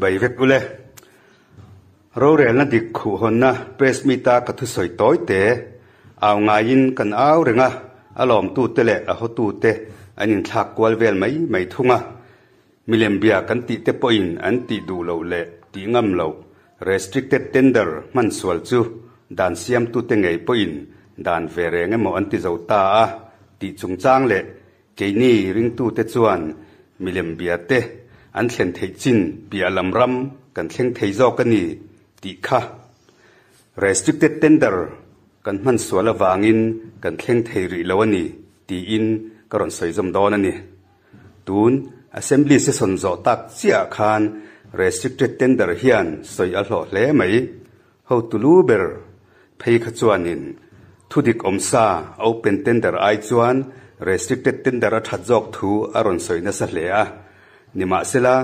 bai vek ule ro re na dik khu hon na, pes mi ta ka thu soi toy te aw nga in kan aw renga alom tu te le a ho tu te anin thak kwal vel mai mai thunga milem bia kan ti te poin an ti du lo le ti ngam lo restricted tender man swal chu. Dan siam tu te ngei poin dan ve re nge mo an ti zo ta a ti chung chang le ke ni ring tu te chuan. Milem bia te an thlen thei chin bia lam ram kan thleng thei zo ka ni ti kha restricted tender kan man swala wangin kan thleng thei ri lo ani ti in karon soi zom don ani tun assembly se son zo tak chia khan restricted tender hian soi a hlo hle mai ho tulu ber phei kha chuanin thudik omsa open tender ai chuan restricted tender a that jok thu aron soi na sa hle a nima sila,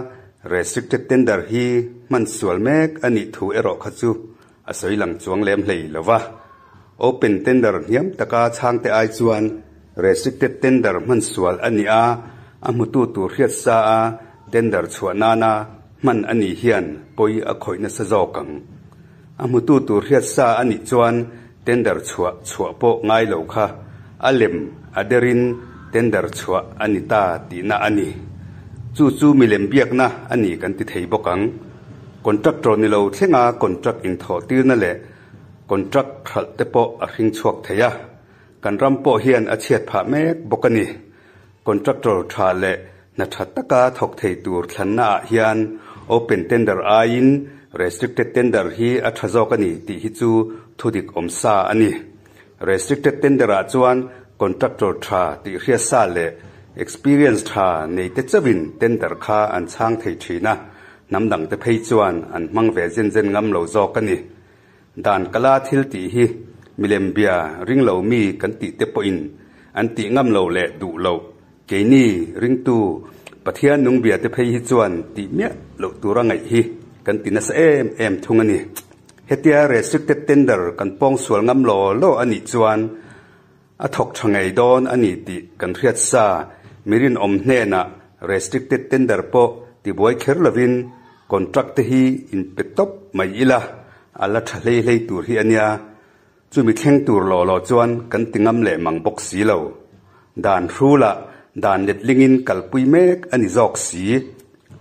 restricted tender hi, man sual mek, ani thu ero khachu asoi soi lang chuang lem hlei lova open tender hiam taka chang te ai chuan. Restricted tender man sual ani a. Amutu tu riat sa a. Tender chuana na man ani hian, poi a khoina sa zo kang. Amutu tu riat sa ani chuan. Tender chua chua po ngai lo kha. Alem, aderin, tender chua ani ta ti na ani. chu chu milem biak na ani kan ti thei bokang contractor ni lo thlenga contract in tho tir na le. Contract khal te po a hring chuak theya kan ram po hian a chet pha mek bokani contractor tha le na tha taka thok thei tur thlan na hian. Open tender a in restricted tender hi a thazok ani ti hi chu thudik omsa ani. Restricted tender a chuan contractor tha ti hria sa le. Experience tha nei te chawin tender kha an chang thei thina namdang te phei chuan an mang ve zen zen ngam lo zo kani dan kala thil ti hi, milem bia ring lo mi kan ti te po in. An ti ngam lo le du lo. Ke ni ring tu, pathian nung bia te phei hi chuan ti mya lo tura ngai hi. Kan ti na sa em em thungani hetia restricted tender kan pong sual ngam lo lo ani chuan. A thok thangai don ani ti kan riat sa mirin om hne na restricted tender po, ti boy kher lovin, contract hi in petop mai ila, ala thalei lei tur hi ania. Chumi thleng tur lo lo chuan kan tingam le mang bok si lo. Dan hrula dan let lingin kalpui mek ani jok si.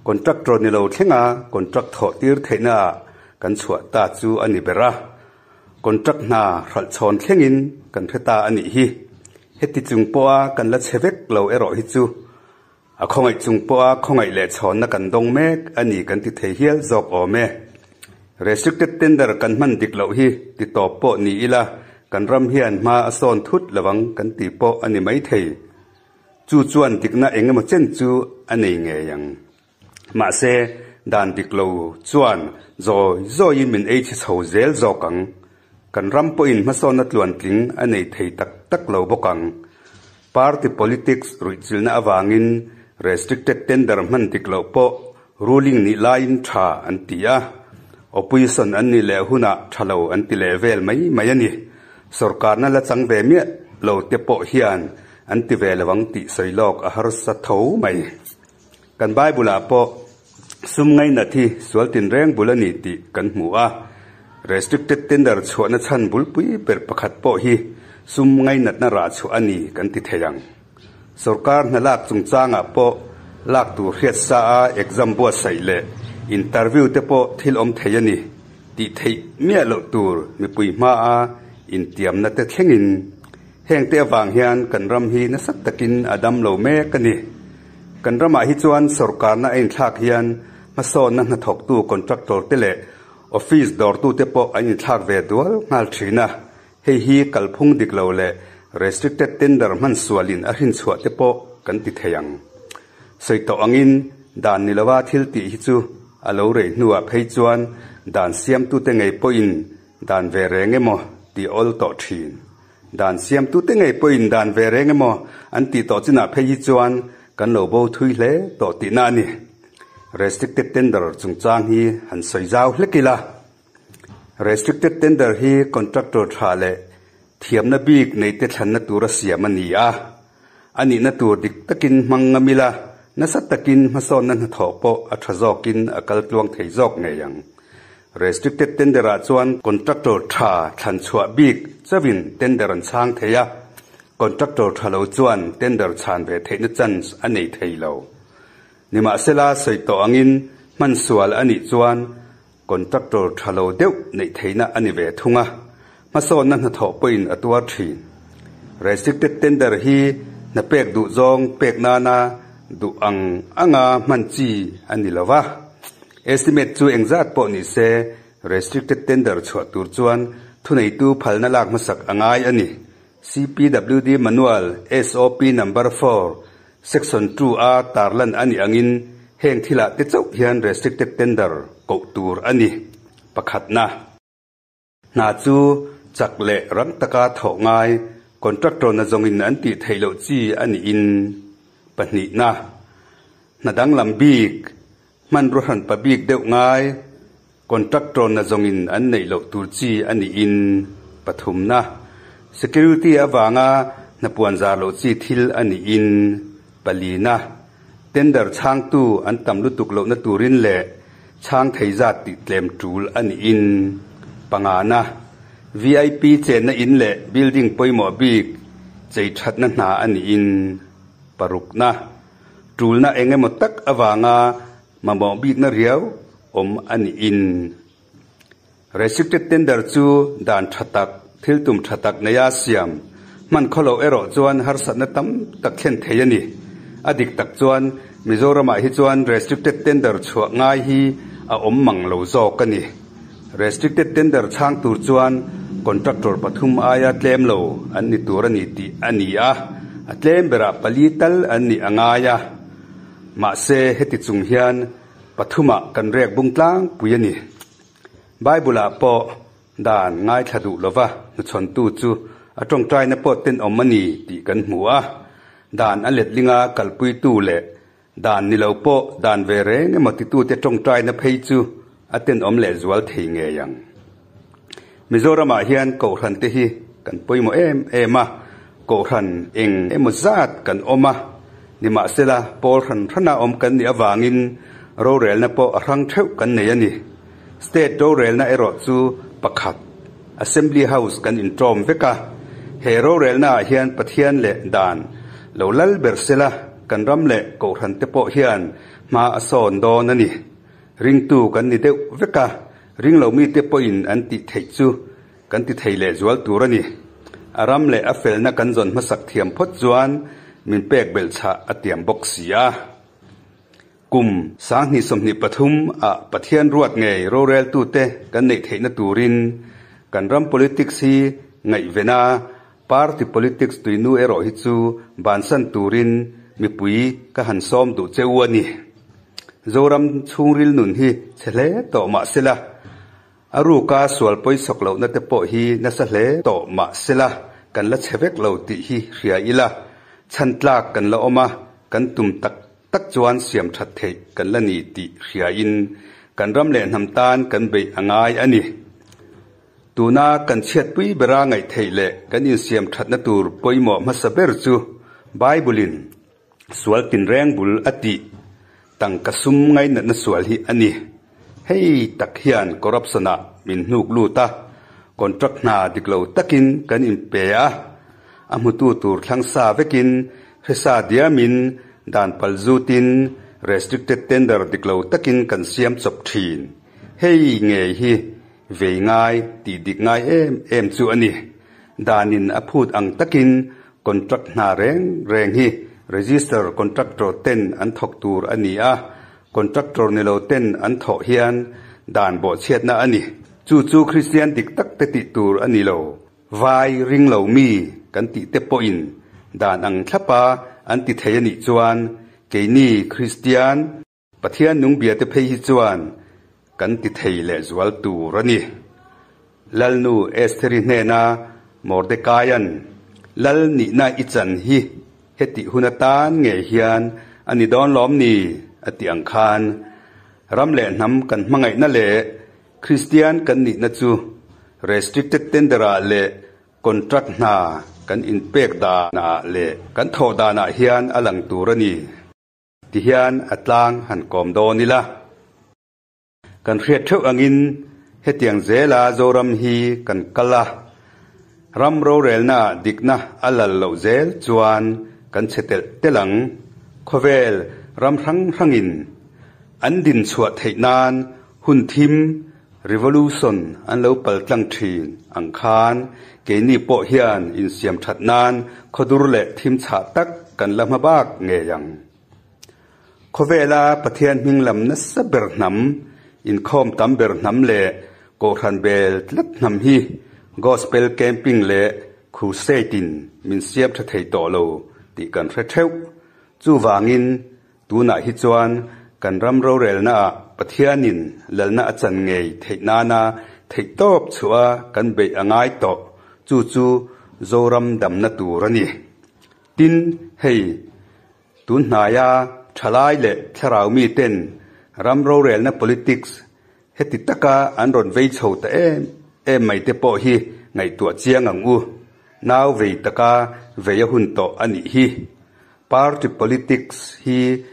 Contractor ni lo thenga, contract tho tir theina, kan chhuwa ta chu ani bera. Contract na hral chon thlengin kan theta ani hi heti chung poa kan la chhevek lo ero hi chu a khongai chung poa khongai le chhon na kan dong mek ani kan ti thei hial jok o me restricted tender kan man dik lo hi ti to po ni ila kan ram hian ma ason thut lawang kan ti po ani mai thei chu chuan dikna engemaw chen chu anei nge yang. Ma se dan dik lo chuan zo zo in min ei chi chho zel zo kang kan ram po in ma son na tluan tling anei thei tak tak lo bokang party politics ruichil na awangin restricted tender man dik lo po ruling ni line tha an tia opposition an ni le huna thalo an ti level mai mai ani sarkar na la chang ve mi lo te po hian an ti ve lawang ti soilok a har sa tho mai kan bible a po sum ngai na thi sual tin reng bulani ti kan mu a restricted tender chhuana chan bulpui per pakhat po hi ซุมไงนัดนราชุอันนี้กันติเทียงสรการนลากจุงจ้างอะปอลากตัวเรียดซาเอ็กซัมบัวใส่เละอินเตอร์วิวเตปอทิลอมเทียนี่ติเทยเมียลตัวมีปุยมาอินเตียมนัดเตเทงินแห่งเตวางเฮียนกันรำฮีนสักตะกินอดัมเหลาเมกันนี่กันรำมาฮิจวนสุรการน่ะเองทากเฮียนมาสอนนั่นนัดถกตัวคอนแทคเตอร์เตเลออฟฟิศดอร์ตัวเตปออันทากเวดัวงาลทรีนะ hei hi kalphung dik lo le. Restricted tender man sualin a hin chhuat te po kan ti theyang. Soito angin, dan nilawa thil ti hi chu. Alo re nuwa phei chuan, dan siam tu te ngei poin, dan ve reng mo, ti ol to thin. Dan siam tu te ngei poin, dan ve reng mo, an ti to china phei hi chuan, kan lo bo thui hle to ti na ni. Restricted tender chung chang hi, han soi zau hlekila restricted tender hi contractor thale thiam na bik nei te thanna tura siam ani a ani na tur dik takin mangamila na sat takin mason nan tho po a thazokin akal tluang thei jok nge yang restricted tender a chuan contractor tha than chua bik chawin tender an chang theya contractor thalo chuan tender chan ve theina chance anei theilo nima sela soito angin man sual ani chuan contractor thalo deuh nei theina ani ve thunga mason nan tho poin atwa thi restricted tender hi na pek du zong pek na na du ang anga à, man chi ani lova estimate chu engzat po ni se restricted tender chwa tur chuan thunei tu phalna lak masak angai ani CPWD manual SOP number 4 section 2A tarlan ani angin แห่งทิละติเจ้าเฮียน restricted tender กตัวอันนี้ประคัดนะนาจูจักเละรังตะกาถกง่ายคอนแทคตรนจงอินอันติไทยโลจีอันนี้อินปนินะนาดังลำบีกมันรุหันปะบีกเดวง่ายคอนแทคตรนจงอินอันในโลตูจีอันนี้อินปฐุมนะ security avanga na puanza lo chi thil ani in palina tender chang tu an tam lu tuk lo na turin le, chang thei za ti tlem tul an in. Pangana VIP chen na in le, building poimo bik, chei that na na an in. Paruk na, tul na enge mo tak awanga, ma mo bik na riau, om an in. Restricted tender chu, dan thatak thil tum thatak na ya siam. Man kholo ero chuan har sat na tam, tak khen theyani adik tak chuan mizoram a hi chuan restricted tender chhuak ngai hi a om mang lo zo kani restricted tender chang tur chuan contractor pathum aya tlem lo an ni tur ani ti ani a a tlem bera palital an ni angaya ma se heti chung hian pathuma kan rek bung tlang puyani bible a po dan ngai thadu lova nu chon tu chu atong trai na po ten omani ti kan hmu a dan alet linga kalpui tu le dan ni lo po dan ve re nge mati tu te tong trai na phei chu aten om le zual thei nge yang mizoram a hian ko ran te hi kan poimo em ema ko ran eng emo zat kan oma ni ma sela pol ran thana om kan ni awangin ro rel na po arang theu kan nei ani state do rel na ero chu pakhat assembly house kan in trom veka he ro rel na hian pathian le dan lo lal ber sela kan ram le ko ran te po hian ma ason do na ni ring tu kan ni deuh veka ring lo mi te po in an ti thei chu kan ti thei le zual tur ani aram le afel na kan zon ma sak thiam phot zuan min pek bel cha atiam bok sia kum sang ni som ni pathum a pathian ruat nge ro rel tu te kan nei theina turin kan ram politics hi ngai vena party politics tuinu ero hi chu bansan turin mi pui ka han som du cheuani zoram chungril nun hi chele to ma sela aru ka sual poi soklo na te po hi, na sa hle to ma sela kan la chevek lo ti hi ria ila chan tlak kan la oma, kan tum tak tak chuan siam that the kan la ni ti ria in. Kan ram le nam tan kan be angai ani tuna kan chiat pui bera ngai thei le kan in siam that na tur poimo ma saber chu. Bible sual tin reng bul ati. Tang kasum ngai na na sual hi ani. Hei, tak hian corruption a min nuk lu ta. Contract na diklo takin kan in pe a. Amutu tur thlang sa vekin. Hesa dia min. Dan palzutin restricted tender diklo takin kan siam chop thin. Hei, nge hi. Ve ngai ti dik ngai em em chu ani danin aphut ang takin contract na reng reng hi register contractor ten an thok tur ani a contractor ni lo ten an tho hian dan bo chet na ani chu chu christian dik tak te ti tur ani lo vai ring lo mi kan ti te po in dan ang thlapa an ti thei ani chuan ke ni christian pathian nung bia te phei hi chuan kan ti thei le zual tur ani lalnu esteri hne na mordekayan lal ni na ichan hi heti hunatan nge hian ani don lom ni ati ang khan ram le nam kan mangai na le christian kan ni na chu restricted tender le contract na kan inpek da na le kan tho da na hian alang turani ti hian atlang han kom do ni la kan hriat theu angin hetiang zela zoram hi kan kala ram ro rel na dikna alal lo zel chuan kan chetel telang khovel ram rang rangin an din chuat thei nan hun thim revolution an lo pal tlang thin ang khan ke ni po hian in siam that nan khodur le thim cha tak kan lam bak nge yang khovela pathian hing lam na saber nam อินคอมตัมเบอร์น้ำเละกอรันเบลลัดน้ำฮีกอสเปลแคมปิ้งเละคูเซตินมินเสียบทะเทยต่อโลติกันเทเทวจู่วางินตูน่าฮิจวนกันรำเราเรลนาปะเทียนินเลลนาอาจารย์ไงเทนานาเทตอบชัวกันเบยง่ายต่อจู่จู่โจรำดำนาตูรนี่ตินเฮตุนนายาชลายเละทราวมีเต้น ro rel na politics. Heti taka an ron vei chho ta em em mai te po hi, ngai tua chiang ang u. Naw vei taka veya hun to ani hi. Party politics hi,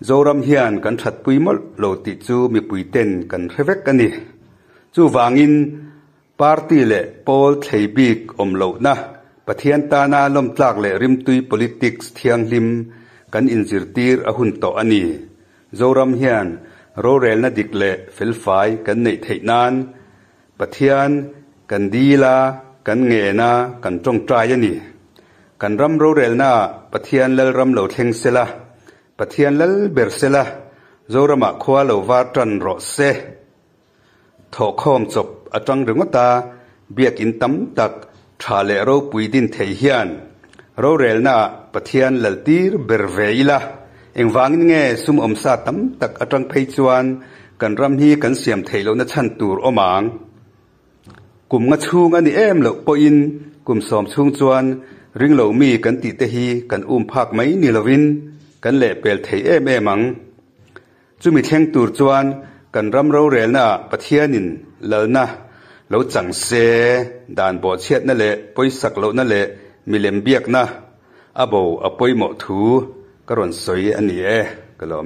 zoram hian kan that pui mol, lo ti chu mi pui ten kan revek ani. Chu wangin party le pol thlei bik om lo na. Pathian ta na lom tlak le rim tui politics thiang lim kan inzir tir a hun to ani zoram hian ro rel na dik le fel fai kan nei thei nan. Pathian kan đi la kan nge na kan tong trai ani kan ram ro rel na pathian lel ram lo thleng sela pathian lel ber sela zorama khwa lo va tran ro se tho khom chop atang ringota biak in tam tak tha le ro pui din thei hian ro rel na pathian lel tir ber veila eng wangin nge, sum om sa tam tak atang phei chuan, kan ram hi kan siam thei lo na chan tur omang. Kum nga chung ani em lo po in, kum som chung chuan, ring lo mi kan ti te hi, kan um phak mai ni lovin kan le pel thei em em ang chumi theng tur chuan, kan ram ro rel na pathianin lalna lo chang se, dan bo chiat na le poi sak lo na le, milem biak na. Abo apoi mo thu karon soi ani e kalo